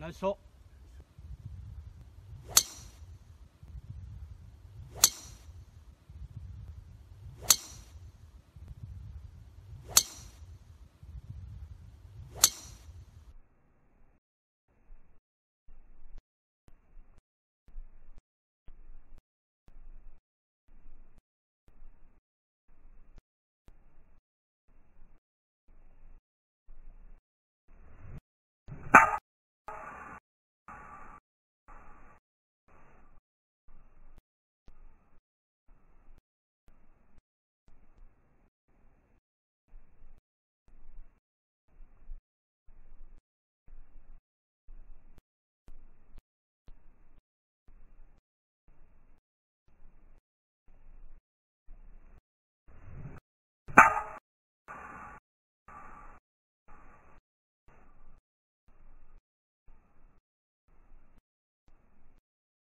Nice shot.